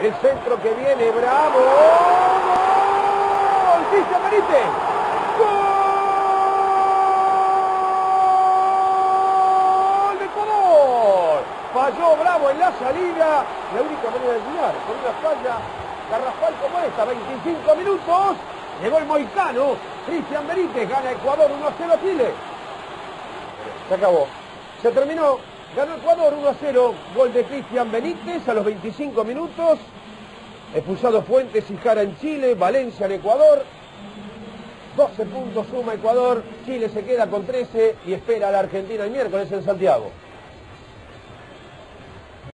El centro que viene, bravo. ¡Gol! Cristian Benítez. ¡Gol de Ecuador! Falló Bravo en la salida. La única manera de llegar con una falla garrafal como esta, 25 minutos. Llegó el moicano. Cristian Benítez gana Ecuador 1-0 Chile. Se acabó. Se terminó. Ganó Ecuador 1 a 0. Gol de Cristian Benítez a los 25 minutos. Expulsado Fuentes y Jara en Chile. Valencia en Ecuador. 12 puntos suma Ecuador. Chile se queda con 13 y espera a la Argentina el miércoles en Santiago.